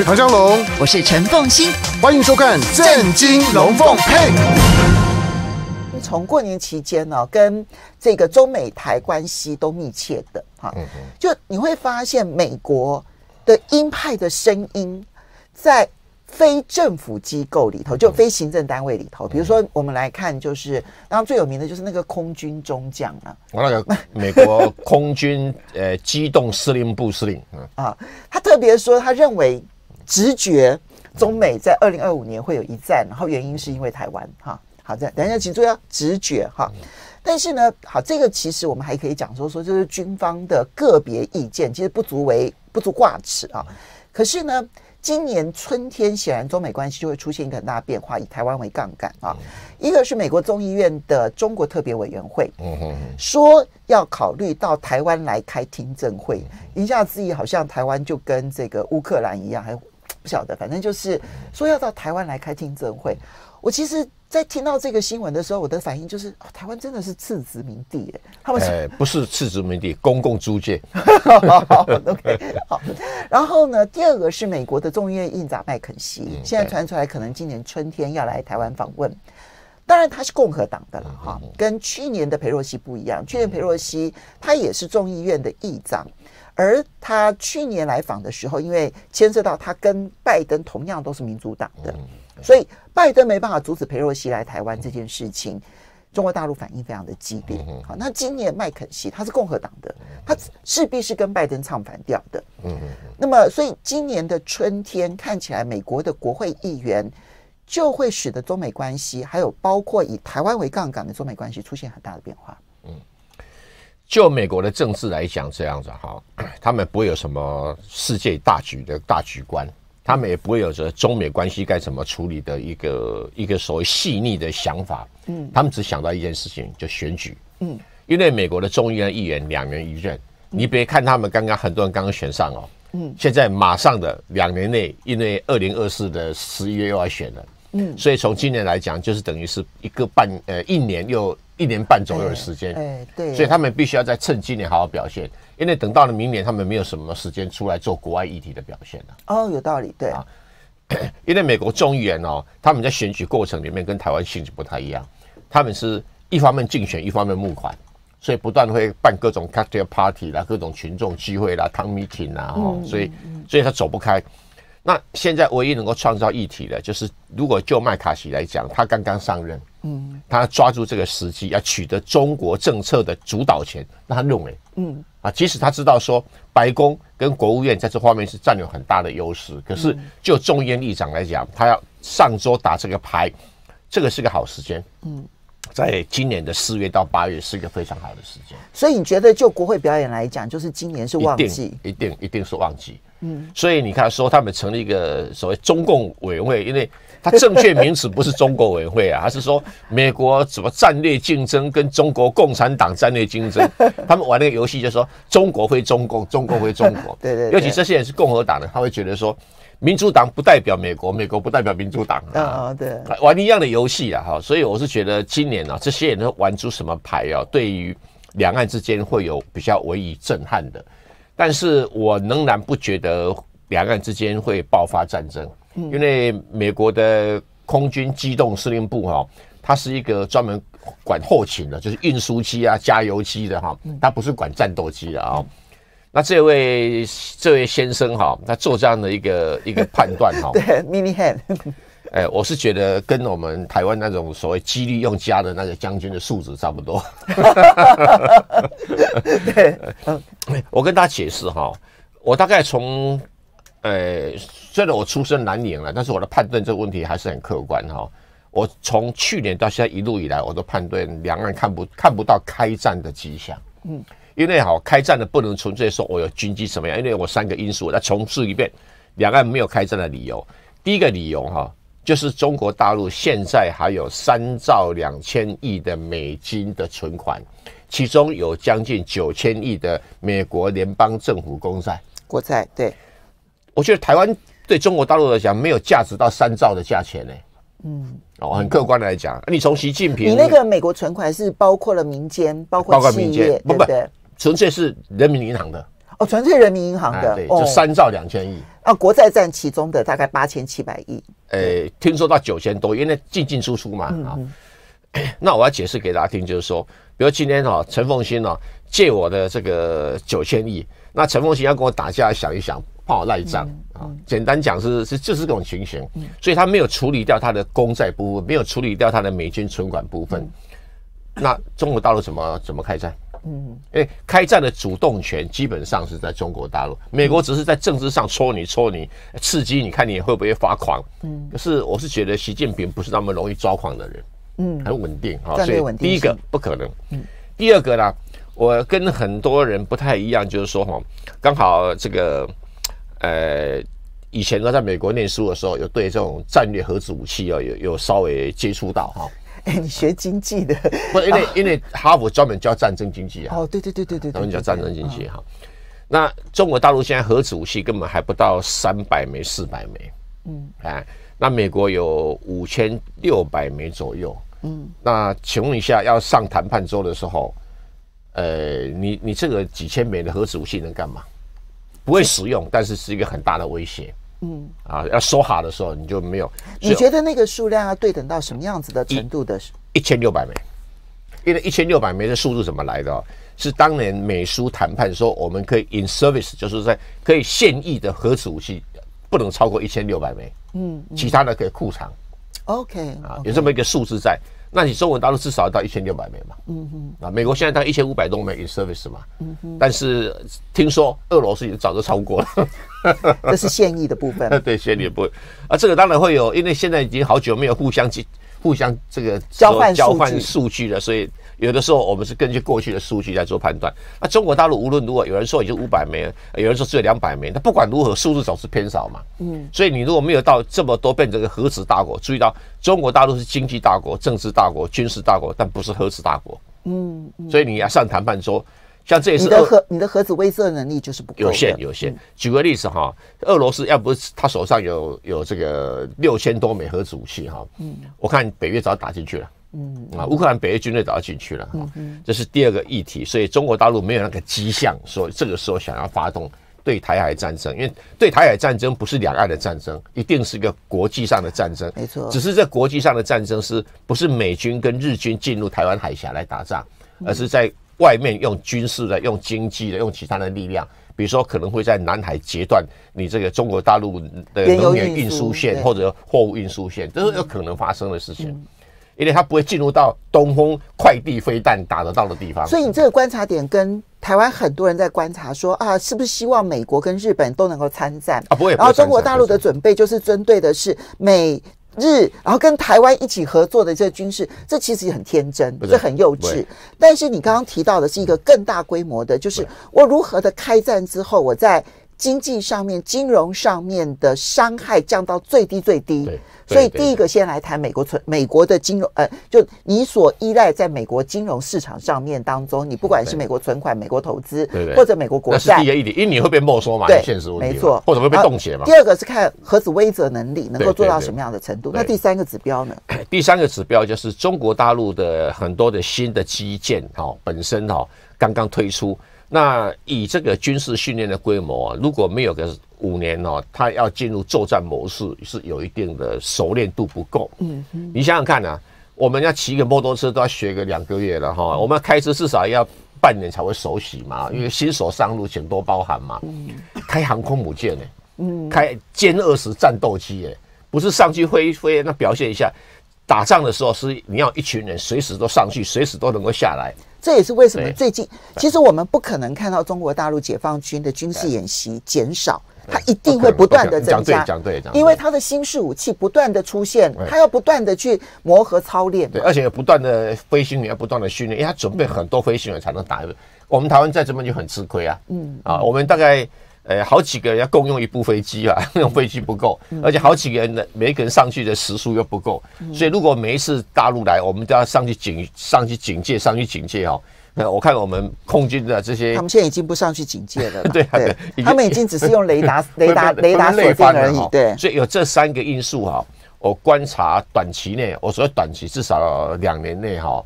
是唐江龙，我是陈凤欣，欢迎收看《震惊龙凤。配》。从过年期间呢，跟这个中美台关系都密切的哈，就你会发现美国的鹰派的声音在非政府机构里头，就非行政单位里头，比如说我们来看，就是然后最有名的就是那个空军中将啊，我那个美国空军呃机动司令部司令，嗯。啊，他特别说，他认为直觉中美在二零二五年会有一战，然后原因是因为台湾哈。好，的，等一下，请注意，直觉哈。但是呢，好，这个其实我们还可以讲说说，就是军方的个别意见，其实不足为不足挂齿啊。可是呢，今年春天显然中美关系就会出现一个很大的变化，以台湾为杠杆啊。一个是美国众议院的中国特别委员会，说要考虑到台湾来开听证会，一下之意好像台湾就跟这个乌克兰一样，还不晓得，反正就是说要到台湾来开听证会。我其实。在听到这个新闻的时候，我的反应就是，台湾真的是次殖民地哎，他们哎不是次殖民地，公共租界。OK，好。然后呢，第二个是美国的众议院议长麦肯锡，现在传出来可能今年春天要来台湾访问。当然他是共和党的了哈，跟去年的裴洛西不一样。去年裴洛西他也是众议院的议长，而他去年来访的时候，因为牵涉到他跟拜登同样都是民主党的。所以拜登没办法阻止佩洛西来台湾这件事情，中国大陆反应非常的激烈。好，那今年麦肯锡他是共和党的，他势必是跟拜登唱反调的。嗯嗯。那么，所以今年的春天看起来，美国的国会议员就会使得中美关系，还有包括以台湾为杠杆的中美关系出现很大的变化。嗯，就美国的政治来讲，这样子哈，他们不会有什么世界大局的大局观。他们也不会有着中美关系该怎么处理的一个一个所谓细腻的想法，嗯，他们只想到一件事情，就选举，嗯，因为美国的众议院议员两年一任，你别看他们刚刚很多人刚刚选上哦，嗯，现在马上的两年内，因为二零二四的十一月又要选了，嗯，所以从今年来讲，就是等于是一个半呃一年又一年半左右的时间，哎，对，所以他们必须要在趁今年好好表现。因为等到了明年，他们没有什么时间出来做国外议题的表现了。哦，有道理，对啊。因为美国众议员哦，他们在选举过程里面跟台湾性质不太一样，他们是一方面竞选，一方面募款，所以不断会办各种 cocktail party 啦，各种群众聚会啦，town meeting 啦，哦，所以所以他走不开。那现在唯一能够创造议题的，就是如果就麦卡锡来讲，他刚刚上任。嗯，他抓住这个时机，要取得中国政策的主导权。那他认为，嗯，啊，即使他知道说白宫跟国务院在这方面是占有很大的优势，可是就众议院立场来讲，他要上周打这个牌，这个是个好时间。嗯，在今年的四月到八月是一个非常好的时间。所以你觉得就国会表演来讲，就是今年是旺季，一定一定是旺季。嗯，所以你看说他们成立一个所谓中共委员会，因为。它正确名词不是中国委员会啊，而是说美国什么战略竞争跟中国共产党战略竞争，他们玩那个游戏就说中国会中共，中国会中国。对对。尤其这些人是共和党的，他会觉得说民主党不代表美国，美国不代表民主党啊。对。玩一样的游戏啊，哈，所以我是觉得今年呢，这些人都玩出什么牌啊？对于两岸之间会有比较唯一震撼的，但是我仍然不觉得两岸之间会爆发战争。因为美国的空军机动司令部哈，它是一个专门管后勤的，就是运输机啊、加油机的哈，它不是管战斗机的啊。那这位这位先生哈，他做这样的一个 一个判断哈，对，mini hand，哎，我是觉得跟我们台湾那种所谓机率用家的那个将军的素质差不多。对，我跟大家解释哈，我大概从。呃，虽然我出身南宁了，但是我的判断这个问题还是很客观哈。我从去年到现在一路以来，我都判断两岸看不看不到开战的迹象。嗯，因为好开战的不能纯粹说我有军机什么样，因为我三个因素，我再重复一遍，两岸没有开战的理由。第一个理由哈，就是中国大陆现在还有三兆两千亿的美金的存款，其中有将近九千亿的美国联邦政府公债。国债对。我觉得台湾对中国大陆来讲没有价值到三兆的价钱呢。嗯，哦，很客观的来讲，你从习近平，你那个美国存款是包括了民间，包括民间，不不，纯粹是人民银行的。哦，纯粹人民银行的，就三兆两千亿。啊，国债占其中的大概八千七百亿。呃，听说到九千多，因为进进出出嘛啊。那我要解释给大家听，就是说，比如今天哈、陈凤新哦借我的这个九千亿，那陈凤新要跟我打架，想一想，怕我赖账啊。简单讲是是就是这种情形，所以他没有处理掉他的公债部分，没有处理掉他的美军存款部分。那中国大陆怎么怎么开战？嗯，因为开战的主动权基本上是在中国大陆，美国只是在政治上戳你、戳你、刺激你，看你会不会发狂。嗯，可是我是觉得习近平不是那么容易抓狂的人，嗯，很稳定啊，所以第一个不可能。嗯，第二个呢，我跟很多人不太一样，就是说哈，刚好这个呃。以前呢，在美国念书的时候，有对这种战略核子武器哦，有有稍微接触到哈。哎，你学经济的不，因为因为哈佛专门教战争经济啊，哦，对对对对对对，专门教战争经济哈。那中国大陆现在核子武器根本还不到三百枚、四百枚，嗯，哎，那美国有五千六百枚左右，嗯，那请问一下，要上谈判桌的时候，呃，你你这个几千枚的核子武器能干嘛？不会使用，但是是一个很大的威胁。嗯，啊，要说好的时候你就没有。你觉得那个数量要对等到什么样子的程度的？一千六百枚，因为一千六百枚的数字怎么来的、哦？是当年美苏谈判说我们可以 in service，就是在可以现役的核子武器不能超过一千六百枚，嗯，其他的可以库藏 OK 啊，有这么一个数字在。那你中文大陆至少要到一千六百枚嘛，嗯哼，啊，美国现在大概一千五百多枚 in service 嘛，嗯哼，但是听说俄罗斯已经早就超过了。这是现役的部分。对，现役的部分。啊，这个当然会有，因为现在已经好久没有互相去互相这个交换交换数据了，所以有的时候我们是根据过去的数据来做判断。那中国大陆无论如何，有人说已经五百枚了，有人说只有两百枚，那不管如何，数字总是偏少嘛。嗯，所以你如果没有到这么多变成个核子大国，注意到中国大陆是经济大国、政治大国、军事大国，但不是核子大国。嗯，所以你要上谈判桌，像这也你的核你的核子威慑能力就是不够有限有限。举个例子哈，俄罗斯要不是他手上有有这个六千多枚核子武器哈，嗯，我看北约早打进去了。嗯。啊，乌克兰北约军队早就进去了哈，这是第二个议题，所以中国大陆没有那个迹象说这个时候想要发动对台海战争，因为对台海战争不是两岸的战争，一定是一个国际上的战争，没错。只是这国际上的战争是不是美军跟日军进入台湾海峡来打仗，而是在外面用军事的、用经济的、用其他的力量，比如说可能会在南海截断你这个中国大陆的能源运输线或者货物运输线，这是有可能发生的事情。因为它不会进入到东风快递飞弹打得到的地方，所以你这个观察点跟台湾很多人在观察说啊，是不是希望美国跟日本都能够参战啊不会然后中国大陆的准备就是针对的是美。日，然后跟台湾一起合作的这个军事，这其实也很天真，是这很幼稚。但是你刚刚提到的是一个更大规模的，就是我如何的开战之后，我在经济上面、金融上面的伤害降到最低最低。所以第一个先来谈美国存美国的金融，呃，就你所依赖在美国金融市场上面当中，你不管是美国存款、美国投资或者美国国债那是第一，个议题，因为你会被没收嘛，现实问题，没错，或者会被冻结嘛第。二个是看核子威慑能力能够做到什么样的程度。那第三个指标呢？第三个指标就是中国大陆的很多的新的基建哈、本身哈、刚刚推出，那以这个军事训练的规模啊，如果没有个五年哦，他要进入作战模式是有一定的熟练度不够。嗯，你想想看啊，我们要骑个摩托车都要学个两个月了哈，我们要开车至少要半年才会熟悉嘛，因为新手上路请多包涵嘛。嗯开航空母舰呢、嗯，开歼二十战斗机哎、不是上去飞飞那表现一下。打仗的时候是你要一群人随时都上去，随时都能够下来。这也是为什么最近，其实我们不可能看到中国大陆解放军的军事演习减少，它一定会不断的增加，讲对讲对讲对。因为它的新式武器不断的出现对，它要不断的去磨合操练。对，而且不断的飞行员要不断的训练，因为他准备很多飞行员才能打。我们台湾在这边就很吃亏啊，嗯啊，我们大概呃好几个人要共用一部飞机啊，那种飞机不够，而且好几个人的每一个人上去的时速又不够，所以如果每一次大陆来，我们都要上去警上去警戒，上去警戒哦。那我看我们空军的这些他们现在已经不上去警戒了嘛，对他们已经只是用雷达、雷达、雷达锁定会被累翻了哈，而已对。所以有这三个因素哈，我观察短期内，我所谓短期至少两年内哈，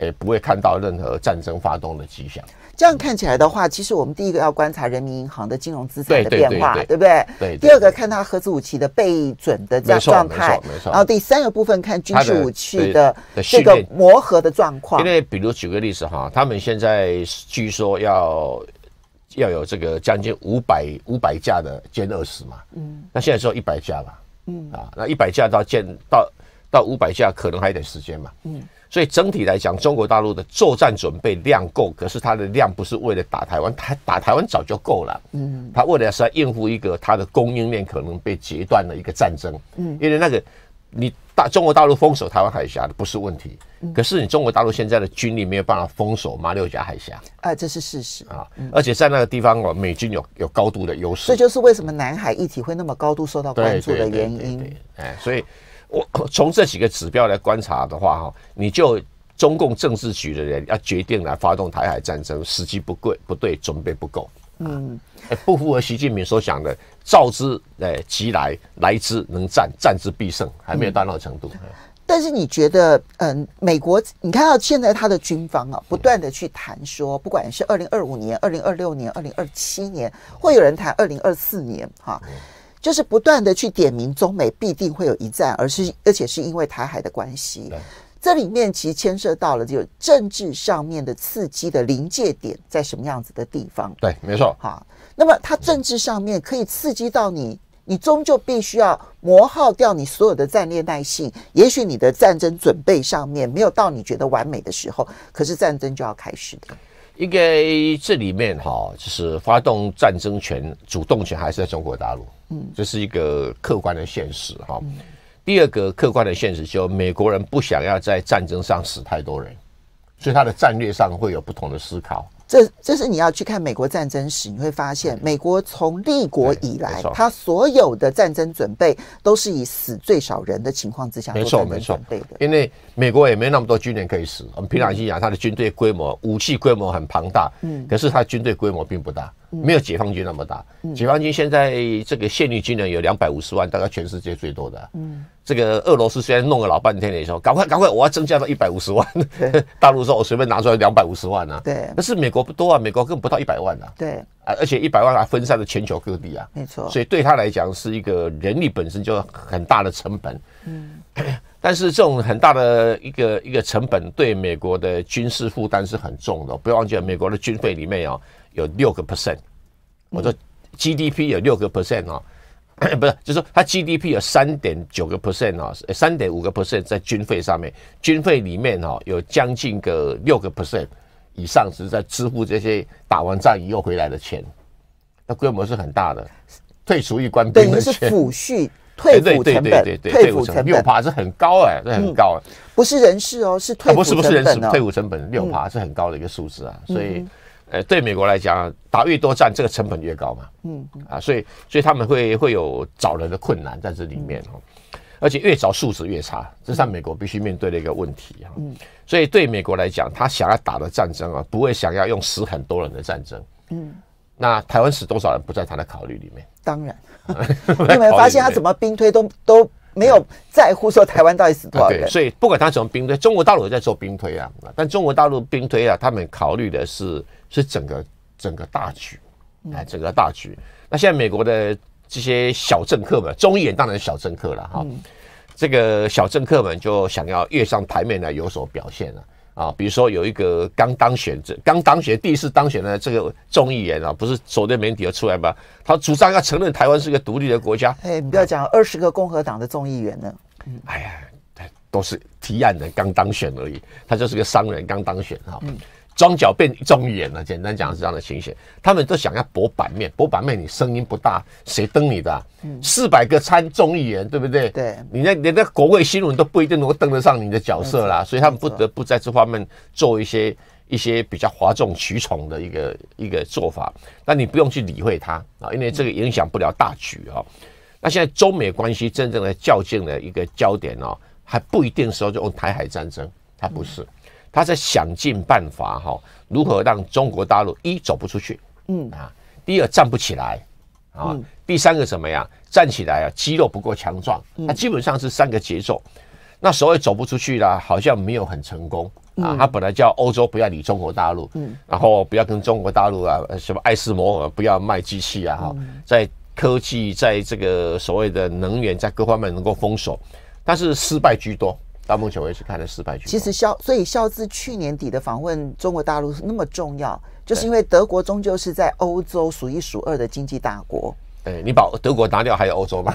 诶不会看到任何战争发动的迹象。这样看起来的话，其实我们第一个要观察人民银行的金融资产的变化，对不对？对对第二个看它核子武器的备准的这样状态没错没，错。然后第三个部分看军事武器的这个磨合的状况。因。为比如举个例子哈，他们现在据说要要有这个将近五百五百架的歼二十嘛，嗯，那现在只有一百架吧，嗯。啊，那一百架到歼到到五百架可能还有点时间嘛，嗯，所以整体来讲，中国大陆的作战准备量够，可是它的量不是为了打台湾，它打台湾早就够了，嗯，它为了是要应付一个它的供应链可能被截断的一个战争，嗯，因为那个你大中国大陆封锁台湾海峡的不是问题，可是你中国大陆现在的军力没有办法封锁马六甲海峡。啊，这是事实。啊，而且在那个地方哦，美军有有高度的优势。这，就是为什么南海议题会那么高度受到关注的原因。对，哎，所以我从这几个指标来观察的话，哈，你就中共政治局的人要决定来发动台海战争，时机不对，不对，准备不够，嗯，不符合习近平所讲的“召之哎即来，来之能战，战之必胜”，还没有到那个程度。但是你觉得，嗯，美国，你看到现在他的军方啊，不断的去谈说，不管是二零二五年、二零二六年、二零二七年，会有人谈二零二四年，哈，就是不断的去点名中美必定会有一战，而是而且是因为台海的关系。这里面其实牵涉到了就政治上面的刺激的临界点在什么样子的地方？对，没错，好，那么它政治上面可以刺激到你，你终究必须要磨耗掉你所有的战略耐性。也许你的战争准备上面没有到你觉得完美的时候，可是战争就要开始的。应该这里面哈，就是发动战争权、主动权还是在中国大陆，嗯，这是一个客观的现实哈。第二个客观的现实，就美国人不想要在战争上死太多人，所以他的战略上会有不同的思考。这这是你要去看美国战争史，你会发现，美国从立国以来对没错，它所有的战争准备都是以死最少人的情况之下没错没错。因为美国也没那么多军人可以死。我们平常心讲，他的军队规模、武器规模很庞大，嗯，可是他军队规模并不大，没有解放军那么大。解放军现在这个现役军人有两百五十万，大概全世界最多的。嗯，这个俄罗斯虽然弄了老半天的时候，赶快赶快，我要增加到一百五十万。大陆说我随便拿出来两百五十万啊，对但是美国不多啊，美国根本不到一百万啊。对，啊，而且一百万还分散了全球各地啊，没错所以对他来讲是一个人力本身就很大的成本。嗯，但是这种很大的一个一个成本对美国的军事负担是很重的。不要忘记了，美国的军费里面哦有六个 percent，我说 GDP 有六个 percent 哦。不是，就是说它 GDP 有三点九个 percent 啊，三点五个 percent 在军费上面，军费里面哦有将近个六个 percent 以上是在支付这些打完仗以后回来的钱，那规模是很大的。退出一官等于是兵的钱，抚恤退对对抚成本退抚成六本，趴是很高哎，这很高哎。不是人事哦，是退啊，不是不是人事。退伍成本六趴是很高的一个数字啊，所以，呃，对美国来讲，打越多战，这个成本越高嘛，嗯。啊，所以所以他们会会有找人的困难在这里面哦，而且越找素质越差，这是美国必须面对的一个问题哈。所以对美国来讲，他想要打的战争啊，不会想要用死很多人的战争，嗯，那台湾死多少人不在他的考虑里面。当然，你有没有发现他怎么兵推都都没有在乎说台湾到底死多少对，人？所以不管他怎么兵推，中国大陆也在做兵推啊，但中国大陆兵推啊，他们考虑的是是整个整个大局，哎，整个大局。那现在美国的这些小政客们，众议员当然是小政客了哈，这个小政客们就想要跃上台面来有所表现了。啊，比如说有一个刚当选这刚当选第一次当选的这个众议员啊，不是昨天媒体有出来吗？他主张要承认台湾是个独立的国家，哎，你不要讲二十个共和党的众议员呢，哎呀，都是提案的刚当选而已，他就是个商人刚当选哈，装脚变众议员了。简单讲是这样的情形，他们都想要博版面，博版面你声音不大，谁登你的、啊？四百个参众议员，对不对？对你那连那国会新闻都不一定能够登得上你的角色啦，所以他们不得不在这方面做一些一些比较哗众取宠的一个一个做法。但你不用去理会它啊，因为这个影响不了大局啊。那现在中美关系真正的较劲的一个焦点哦，还不一定说就用台海战争，它不是，他在想尽办法哈，如何让中国大陆一走不出去，嗯啊，第二站不起来啊，第三个怎么样？站起来啊，肌肉不够强壮，它基本上是三个节奏。那所谓走不出去啦，好像没有很成功，啊，他本来叫欧洲不要理中国大陆，嗯，然后不要跟中国大陆啊，什么爱斯摩尔不要卖机器啊，哈，在科技，在这个所谓的能源，在各方面能够封锁，但是失败居多。到目前为止，看的失败居多。其实肖，所以肖兹去年底的访问中国大陆是那么重要，就是因为德国终究是在欧洲数一数二的经济大国。哎，你把德国拿掉，还有欧洲吗？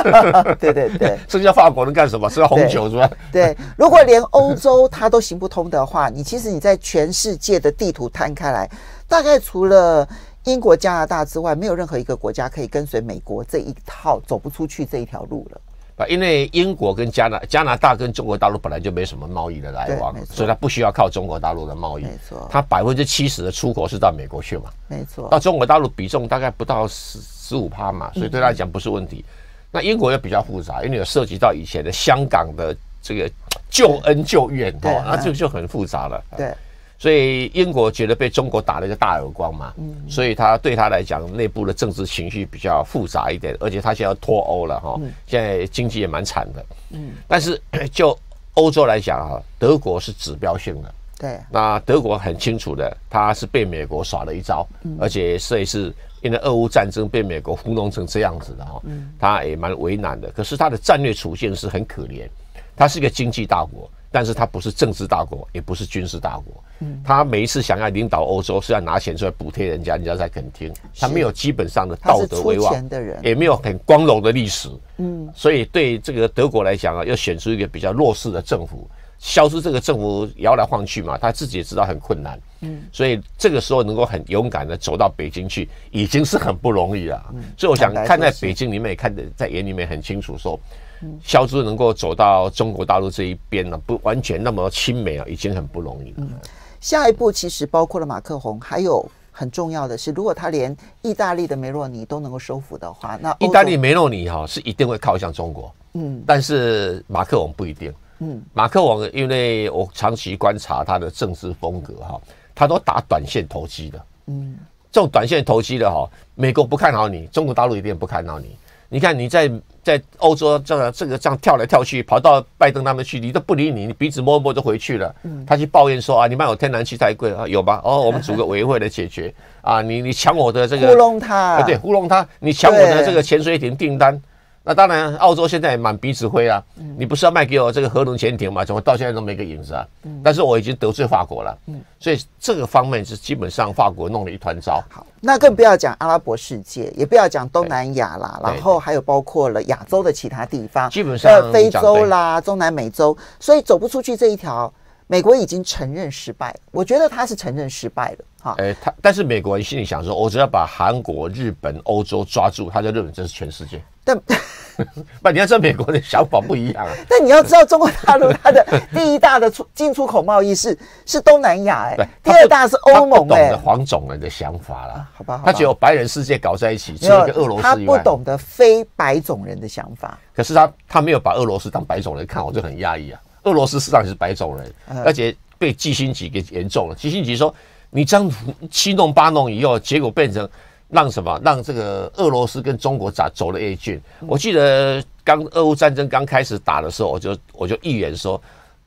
对对对，剩下法国能干什么？是要红酒是吧？对，如果连欧洲它都行不通的话，你其实你在全世界的地图摊开来，大概除了英国、加拿大之外，没有任何一个国家可以跟随美国这一套走不出去这一条路了。啊，因为英国跟加拿加拿大跟中国大陆本来就没什么贸易的来往，所以它不需要靠中国大陆的贸易。没错，它百分之七十的出口是到美国去嘛。没错，到中国大陆比重大概不到十十五趴嘛，所以对他来讲不是问题。那英国又比较复杂，因为有涉及到以前的香港的这个旧恩旧怨，哦，那这个就很复杂了。对。所以英国觉得被中国打了一个大耳光嘛，所以他对他来讲内部的政治情绪比较复杂一点，而且他现在要脱欧了哈，现在经济也蛮惨的。嗯，但是就欧洲来讲哈，德国是指标性的。对，那德国很清楚的，他是被美国耍了一招，而且这一次因为俄乌战争被美国糊弄成这样子的哈，他也蛮为难的。可是他的战略处境是很可怜，他是一个经济大国。但是他不是政治大国，也不是军事大国。嗯，他每一次想要领导欧洲，是要拿钱出来补贴人家，人家才肯听。他没有基本上的道德威望，也没有很光荣的历史。嗯，所以对这个德国来讲啊，要选出一个比较弱势的政府，消失这个政府摇来晃去嘛，他自己也知道很困难。嗯，所以这个时候能够很勇敢的走到北京去，已经是很不容易了。嗯所以我想看在北京里面，看的在眼里面很清楚说。肖兹能够走到中国大陆这一边呢，不完全那么亲美啊，已经很不容易了。下一步其实包括了马克宏，还有很重要的是，如果他连意大利的梅洛尼都能够收服的话，那意大利梅洛尼哈是一定会靠向中国。嗯，但是马克宏不一定。嗯，马克王因为我长期观察他的政治风格哈，他都打短线投机的。嗯，这种短线投机的哈，美国不看好你，中国大陆一定不看好你。你看你在在欧洲这样这个这样跳来跳去，跑到拜登他们去，你都不理你，你鼻子摸摸就回去了。他去抱怨说啊，你卖我天然气太贵啊，有吧？哦，我们 组个委员会来解决啊，你你抢我的这个糊弄他，对，糊弄他，你抢我的这个潜水艇订单。那当然，澳洲现在也满鼻子灰啊！你不是要卖给我这个核能潜艇吗？怎么到现在都没个影子啊？但是我已经得罪法国了，所以这个方面是基本上法国弄了一团糟。好，那更不要讲阿拉伯世界，也不要讲东南亚啦，然后还有包括了亚洲的其他地方，基本上非洲啦、中南美洲，所以走不出去这一条。美国已经承认失败，我觉得他是承认失败了。哈，哎，他但是美国人心里想说，我只要把韩国、日本、欧洲抓住，他就认为这是全世界。但 不，你要知道美国的想法不一样啊。但你要知道，中国大陆它的第一大的出进出口贸易是 是东南亚，哎，第二大是欧盟，哎，黄种人的想法了，好吧？他只有白人世界搞在一起，只有俄罗斯他不懂得非白种人的想法。可是他他没有把俄罗斯当白种人看，我就很压抑啊。俄罗斯实际上是白种人，而且被基辛吉给严重了。基辛吉说：“你这样七弄八弄以后，结果变成让什么？让这个俄罗斯跟中国咋走了 A 郡？我记得刚俄乌战争刚开始打的时候，我就我就预言说，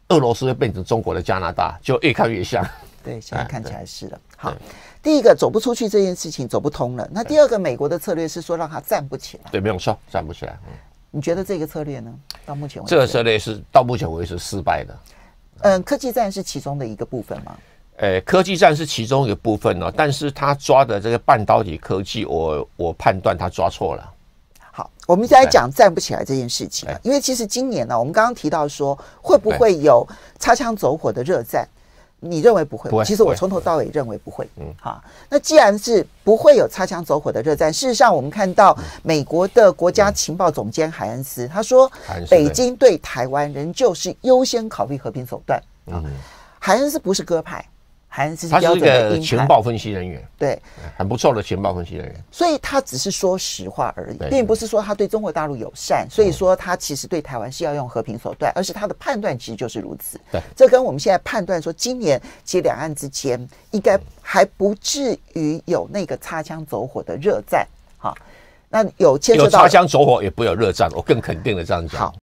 俄罗斯会变成中国的加拿大，就越看越像。对，现在看起来是了。好，第一个走不出去这件事情走不通了。那第二个，美国的策略是说让他站不起来。对，没有错，站不起来。你觉得这个策略呢？到目前为止，这个策略是到目前为止失败的。嗯，科技战是其中的一个部分吗？呃，科技战是其中一个部分呢，但是他抓的这个半导体科技，我我判断他抓错了。好，我们再来讲站不起来这件事情啊，因为其实今年呢，我们刚刚提到说，会不会有擦枪走火的热战？你认为不会？其实我从头到尾认为不会。嗯，好，那既然是不会有擦枪走火的热战，事实上我们看到美国的国家情报总监海恩斯他说，北京对台湾仍旧是优先考虑和平手段。嗯，海恩斯不是鸽派。他是一个情报分析人员，对，很不错的情报分析人员。所以他只是说实话而已，并不是说他对中国大陆友善。所以说他其实对台湾是要用和平手段，而是他的判断其实就是如此。对，这跟我们现在判断说今年其实两岸之间应该还不至于有那个擦枪走火的热战。哈，那有牵涉到擦枪走火也不有热战，我更肯定的这样讲。好。